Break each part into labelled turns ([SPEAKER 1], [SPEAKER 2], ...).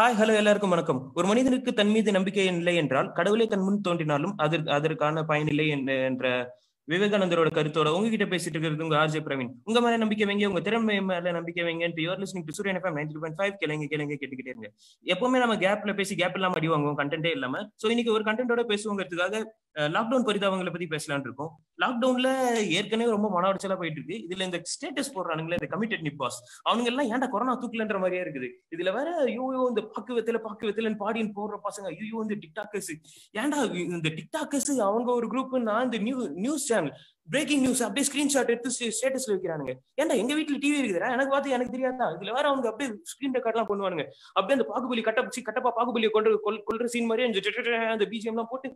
[SPEAKER 1] Hi hello எல்லாருக்கும் வணக்கம். ஒரு மனிதனுக்கு தன் மீது நம்பிக்கை இல்லை என்றால் கடவுளே தன் முன் தோன்றினாலும் அதற்கு அதற்கான பயனில்லை என்ற- என்ற விவேகானந்தரோட கருத்தோட உங்ககிட்ட பேசிட்டு இருக்கிறது உங்க ஆர்ஜே பிரவீன். உங்க மேல நம்பிக்கை வைங்க உங்க திறமை மேல நம்பிக்கை வைங்க your listening to Suriyan FM ninety point five கேளுங்க கேளுங்க கேட்டுக்கிட்டே இருங்க. எப்பவுமே நம்ம கேப்ல பேசி கேப் இல்லாம அடி வாங்குவோம் கண்டென்ட்டே இல்லாம. சோ இன்னைக்கு ஒரு கண்டென்ட்டோட பேசுவோங்கிறதுக்காக லாக்டவுன் பரிதாபங்களை பத்தி பேசலாம்னு இருக்கோம். லாக்டவுன்ல ஏற்கனவே ரொம்ப மன உடைச்சலா போயிட்டு இருக்கு இதுல இந்த ஸ்டேட்டஸ் போடுறானுங்களே இந்த கமிட்டட் நிப்பாஸ் அவனுங்க எல்லாம் ஏன்டா கொரோனா தூக்கலன்ற மாதிரியே இருக்குது? இதுல வேற ஐயோ இந்த பாக்கு வெத்தல பாக்கு வெத்தலன்னு பாடின்னு போடுற பசங்க ஐயோ இந்த டிக்டாக்கர்ஸ் ஏன்டா இந்த டிக்டாக்கர்ஸ் அவங்க ஒரு குரூப் நான் இந்த new news channel breaking news அப்படியே ஸ்கிரீன்ஷாட் எடுத்து ஸ்டேட்டஸ்ல வைக்கிறானுங்க. ஏன்டா எங்க வீட்டுல டிவி இருக்குதுடா? எனக்கு பார்த்து எனக்கு தெரியாதான் இதுல வேற அவங்க அப்படியே ஸ்கிரீன் ரெக்கார்ட் எல்லாம் பண்ணுவானுங்க. அப்படியே அந்த பாகுபலி கட்டப்பிச்சு கட்டப்பா பாகுபலியை கொண்டு கொள்ற சீன் மாதிரியே அந்த பிஜிஎம் எல்லாம் போட்டு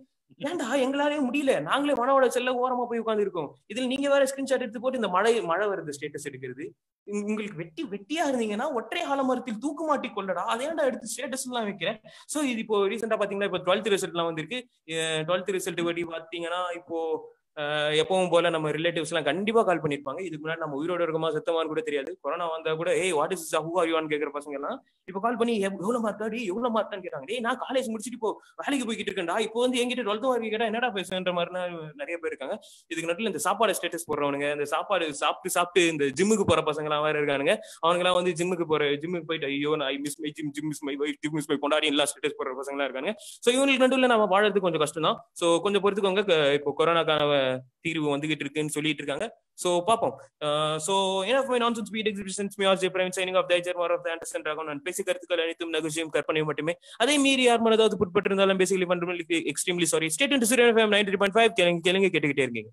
[SPEAKER 1] ஏன்டா எங்களாலே முடியல. நாங்களே மனோட செல்ல ஓரமா போய் உட்காந்து இருக்கோம் இதுல நீங்க வேற ஸ்கிரீன்ஷாட் எடுத்து போட்டு இந்த மழை மழை வருது ஸ்டேட்டஸ் எடுக்கிறது. உங்களுக்கு வெட்டி வெட்டியா இருந்தீங்கன்னா ஒற்றை ஆலமரத்தில் தூக்கு மாட்டி கொள்ளடா அதையாண்டா எடுத்து ஸ்டேட்டஸ் எல்லாம் வைக்கிறேன்? சோ இது இப்போ ரீசெண்டா பாத்தீங்கன்னா இப்போ டுவெல்த் ரிசல்ட் எல்லாம் வந்திருக்கு. டுவெல்த் ரிசல்ட் படி பாத்தீங்கன்னா இப்போ எப்பவும் போல நம்ம ரிலேட்டிவ்ஸ் எல்லாம் கண்டிப்பா கால் பண்ணிருப்பாங்க. இதுக்கு முன்னாடி நம்ம உயிரோட இருக்கமா செத்தமான்னு கூட தெரியாது. கொரோனா வந்தா கூட ஏய் வாட் இஸ் ஹூ ஆர் யூன்னு கேக்குற பசங்க எல்லாம் இப்போ கால் பண்ணி எவ்வளவு மார்க்கா டேய் எவ்வளவு மார்க்கான்னு கேட்டாங்க. டேய் நான் காலேஜ் முடிச்சுட்டு இப்போ வேலைக்கு போய்கிட்டு இருக்கேன்டா. இப்போ வந்து எங்கிட்ட டுவெல்த் மார்க் கேட்டா என்னடா பேசுன்ற மாதிரி நிறைய பேர் இருக்காங்க. இதுக்கு நடுவில் இந்த சாப்பாடு ஸ்டேட்டஸ் போடுறவனுங்க இந்த சாப்பாடு சாப்பிட்டு சாப்பிட்டு இந்த ஜிம்முக்கு போற பசங்க எல்லாம் வேற இருக்கானுங்க. அவனுங்க எல்லாம் வந்து ஜிம்முக்கு போற ஜிம்முக்கு போயிட்டு ஐயோ நான் I miss my gym gym miss my wife gym miss my கொண்டாடி எல்லாம் ஸ்டேட்டஸ் போடுற பசங்க எல்லாம் இருக்காங்க சோ இவங்களுக்கு நடுவில் நம்ம வாழறது கொஞ்சம் கஷ்டம் தான் சோ கொஞ்சம் பொறுத்துக்கோங்க. இப்போ கொரோனாக்கான தீர்வு வந்துகிட்டு இருக்குன்னு சொல்லிட்டு இருக்காங்க. சோ பாப்போம் so enough my nonsense speed exhibitions மியாஸ் RJ prime shining of tiger more of the understand நான் பேசி கருத்துக்கள் அனைத்தும் நகைச்சுவையும் கற்பனை மட்டுமே அதே மீறி யார் மனதாவது புட்பட்டு இருந்தாலும் basically fundamentally extremely sorry state into Suriyan five ninety point five கேளுங்க கேளுங்க கேட்டுக்கிட்டே இருக்கீங்க.